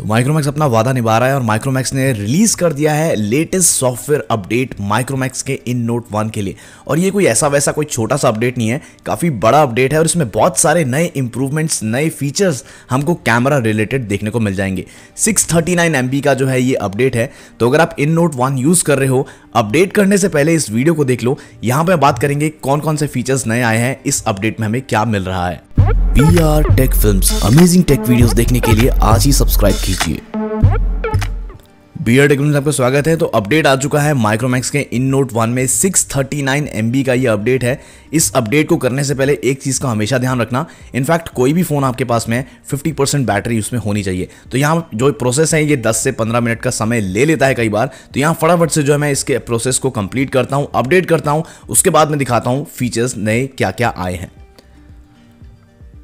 तो माइक्रोमैक्स अपना वादा निभा रहा है और माइक्रोमैक्स ने रिलीज़ कर दिया है लेटेस्ट सॉफ्टवेयर अपडेट माइक्रोमैक्स के इन नोट वन के लिए। और ये कोई ऐसा वैसा कोई छोटा सा अपडेट नहीं है, काफ़ी बड़ा अपडेट है और इसमें बहुत सारे नए इंप्रूवमेंट्स नए फीचर्स हमको कैमरा रिलेटेड देखने को मिल जाएँगे। 639 MB का जो है ये अपडेट है। तो अगर आप इन नोट वन यूज़ कर रहे हो अपडेट करने से पहले इस वीडियो को देख लो। यहाँ पर बात करेंगे कौन कौन से फीचर्स नए आए हैं, इस अपडेट में हमें क्या मिल रहा है। P R tech film amazing tech videos देखने के लिए आज ही सब्सक्राइब कीजिए। बी आर टेक आपका स्वागत है तो अपडेट आ चुका है माइक्रोमैक्स के इन नोट वन में 639 MB का ये अपडेट है। इस अपडेट को करने से पहले एक चीज़ का हमेशा ध्यान रखना इनफैक्ट कोई भी फ़ोन आपके पास में 50 परसेंट बैटरी उसमें होनी चाहिए। तो यहाँ जो प्रोसेस है, ये 10 से 15 मिनट का समय ले लेता है कई बार। तो यहाँ फटाफट से जो है मैं इसके प्रोसेस को कंप्लीट करता हूँ अपडेट करता हूँ, उसके बाद मैं दिखाता हूँ फीचर्स नए क्या क्या आए हैं।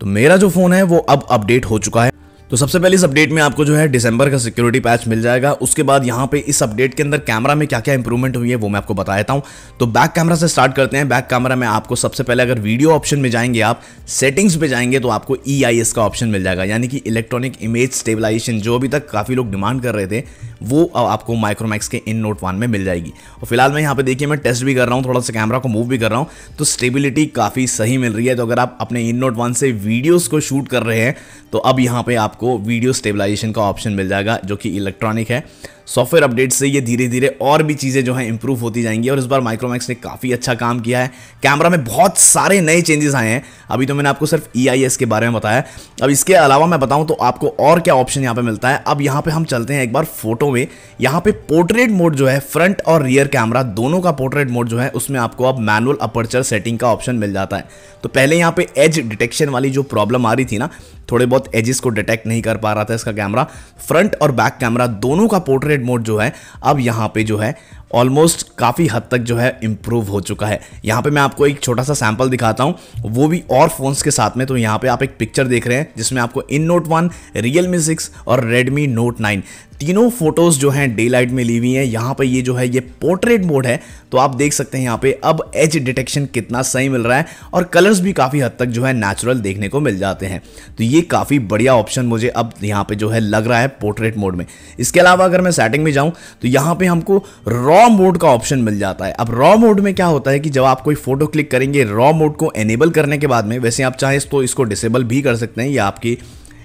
तो मेरा जो फ़ोन है वो अब अपडेट हो चुका है। तो सबसे पहले इस अपडेट में आपको जो है दिसंबर का सिक्योरिटी पैच मिल जाएगा। उसके बाद यहाँ पे इस अपडेट के अंदर कैमरा में क्या क्या इंप्रूवमेंट हुई है वो मैं आपको बता देता हूँ। तो बैक कैमरा से स्टार्ट करते हैं। बैक कैमरा में आपको सबसे पहले अगर वीडियो ऑप्शन में जाएँगे आप सेटिंग्स पे जाएँगे तो आपको ई e का ऑप्शन मिल जाएगा। यानी कि इलेक्ट्रॉनिक इमेज स्टेबलाइजेशन जो अभी तक काफ़ी लोग डिमांड कर रहे थे, वो आपको माइक्रोमैक्स के इन नोट वन में मिल जाएगी। और फ़िलहाल मैं यहाँ पे देखिए, मैं टेस्ट भी कर रहा हूँ, थोड़ा सा कैमरा को मूव भी कर रहा हूँ। तो स्टेबिलिटी काफ़ी सही मिल रही है। तो अगर आप अपने इन नोट वन से वीडियोज़ को शूट कर रहे हैं तो अब यहाँ पे आपको वीडियो स्टेबलाइजेशन का ऑप्शन मिल जाएगा जो कि इलेक्ट्रॉनिक है। सॉफ्टवेयर अपडेट से ये धीरे धीरे और भी चीज़ें जो हैं इंप्रूव होती जाएँगी और इस बार माइक्रोमैक्स ने काफ़ी अच्छा काम किया है। कैमरा में बहुत सारे नए चेंजेस आए हैं। अभी तो मैंने आपको सिर्फ़ ई e के बारे में बताया अब इसके अलावा मैं बताऊँ तो आपको और क्या ऑप्शन यहाँ पर मिलता है। अब यहाँ पर हम चलते हैं एक बार फ़ोटो में। यहाँ पर पोर्ट्रेट मोड जो है फ्रंट और रियर कैमरा दोनों का पोर्ट्रेट मोड जो है, उसमें आपको अब मैनुअल अपर्चर सेटिंग का ऑप्शन मिल जाता है। तो पहले यहाँ पे एज डिटेक्शन वाली जो प्रॉब्लम आ रही थी ना, थोड़े बहुत एजेस को डिटेक्ट नहीं कर पा रहा था इसका कैमरा फ्रंट और बैक कैमरा दोनों का पोर्ट्रेट मोड जो है अब यहाँ पे जो है ऑलमोस्ट काफ़ी हद तक जो है इम्प्रूव हो चुका है। यहाँ पे मैं आपको एक छोटा सा सैंपल दिखाता हूँ। वो भी और फोन्स के साथ में तो यहाँ पे आप एक पिक्चर देख रहे हैं, जिसमें आपको IN Note one Realme six और रेडमी नोट नाइन तीनों फ़ोटोज़ जो हैं डे लाइट में ली हुई हैं। यहाँ पे ये जो है, ये पोर्ट्रेट मोड है तो आप देख सकते हैं यहाँ पे अब एज डिटेक्शन कितना सही मिल रहा है और कलर्स भी काफ़ी हद तक जो है नेचुरल देखने को मिल जाते हैं। तो ये काफ़ी बढ़िया ऑप्शन मुझे अब यहाँ पे जो है लग रहा है पोर्ट्रेट मोड में। इसके अलावा अगर मैं सेटिंग में जाऊँ तो यहाँ पर हमको रॉ मोड का ऑप्शन मिल जाता है। अब रॉ मोड में क्या होता है कि जब आप कोई फ़ोटो क्लिक करेंगे रॉ मोड को एनेबल करने के बाद में, वैसे आप चाहें तो इसको डिसेबल भी कर सकते हैं या आपकी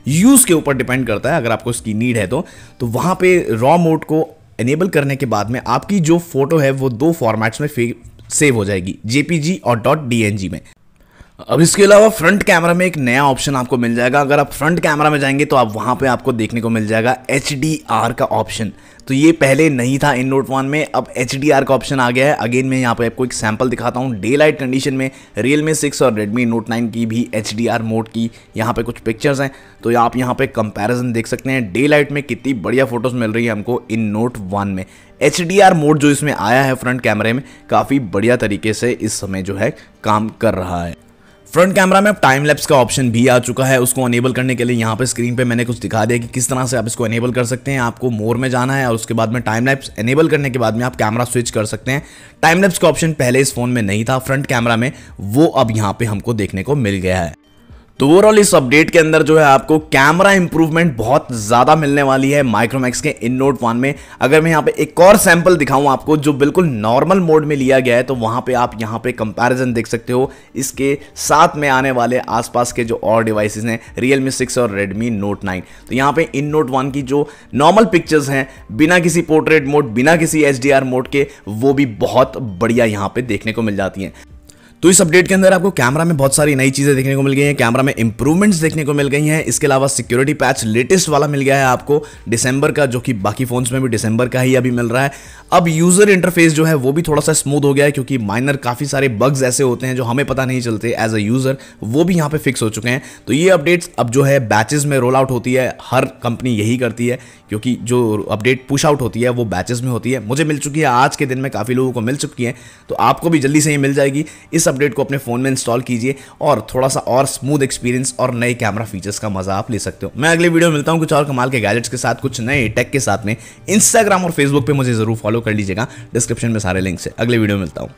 यूज़ के ऊपर डिपेंड करता है, अगर आपको इसकी नीड है तो। तो वहाँ पे रॉ मोड को एनेबल करने के बाद में आपकी जो फ़ोटो है, वो दो फॉर्मेट्स में सेव हो जाएगी जेपीजी और डॉट डीएनजी में। अब इसके अलावा फ्रंट कैमरा में एक नया ऑप्शन आपको मिल जाएगा। अगर आप फ्रंट कैमरा में जाएँगे तो आप वहाँ पे आपको देखने को मिल जाएगा एचडीआर का ऑप्शन। तो ये पहले नहीं था इन नोट वन में, अब एचडीआर का ऑप्शन आ गया है। अगेन मैं यहाँ पे आपको एक सैंपल दिखाता हूँ। डे लाइट कंडीशन में रियल मी सिक्स और रेडमी नोट नाइन की भी एचडीआर मोड की यहाँ पे कुछ पिक्चर्स हैं। तो आप यहाँ पे कंपैरिजन देख सकते हैं। डे लाइट में कितनी बढ़िया फ़ोटोज़ मिल रही है हमको इन नोट वन में। एचडीआर मोड जो इसमें आया है फ्रंट कैमरे में, काफ़ी बढ़िया तरीके से इस समय जो है काम कर रहा है। फ्रंट कैमरा में अब टाइम लैप्स का ऑप्शन भी आ चुका है। उसको अनेबल करने के लिए यहाँ पे स्क्रीन पे मैंने कुछ दिखा दिया कि किस तरह से आप इसको अनेबल कर सकते हैं। आपको मोर में जाना है और उसके बाद में टाइम लैप्स एनेबल करने के बाद में आप कैमरा स्विच कर सकते हैं। टाइम लैप्स का ऑप्शन पहले इस फ़ोन में नहीं था। फ्रंट कैमरा में वो अब यहाँ पे हमको देखने को मिल गया है। तो ओवरऑल इस अपडेट के अंदर जो है आपको कैमरा इंप्रूवमेंट बहुत ज़्यादा मिलने वाली है माइक्रोमैक्स के इन नोट वन में। अगर मैं यहाँ पे एक और सैंपल दिखाऊँ आपको, जो बिल्कुल नॉर्मल मोड में लिया गया है तो वहाँ पे आप यहाँ पे कंपैरिजन देख सकते हो। इसके साथ में आने वाले आसपास के जो और डिवाइसेस हैं रियल मी सिक्स और रेडमी नोट नाइन तो यहाँ पे इन नोट वन की जो नॉर्मल पिक्चर्स हैं, बिना किसी पोर्ट्रेट मोड बिना किसी एच मोड के, वो भी बहुत बढ़िया यहाँ पे देखने को मिल जाती हैं। तो इस अपडेट के अंदर आपको कैमरा में बहुत सारी नई चीज़ें देखने को मिल गई हैं कैमरा में इंप्रूवमेंट्स देखने को मिल गई हैं। इसके अलावा सिक्योरिटी पैच लेटेस्ट वाला मिल गया है आपको। दिसंबर का, जो कि बाकी फोन्स में भी दिसंबर का ही अभी मिल रहा है। अब यूज़र इंटरफेस जो है, वो भी थोड़ा सा स्मूथ हो गया है, क्योंकि माइनर काफ़ी सारे बग्स ऐसे होते हैं, जो हमें पता नहीं चलते एज अ यूज़र वो भी यहाँ पे फिक्स हो चुके हैं। तो ये अपडेट्स अब जो है बैचेज़ में रोल आउट होती है, हर कंपनी यही करती है, क्योंकि जो अपडेट पुश आउट होती है, वो बैचेज़ में होती है। मुझे मिल चुकी है, आज के दिन में काफ़ी लोगों को मिल चुकी है तो आपको भी जल्दी से ही मिल जाएगी। इस अपडेट को अपने फ़ोन में इंस्टॉल कीजिए और थोड़ा सा और स्मूथ एक्सपीरियंस और नए कैमरा फीचर्स का मज़ा आप ले सकते हो। मैं अगले वीडियो में मिलता हूँ कुछ और कमाल के गैजेट्स के साथ, कुछ नए टेक के साथ में। इंस्टाग्राम और फेसबुक पर मुझे ज़रूर फॉलो कर लीजिएगा। डिस्क्रिप्शन में सारे लिंक्स है। अगले वीडियो में मिलता हूँ।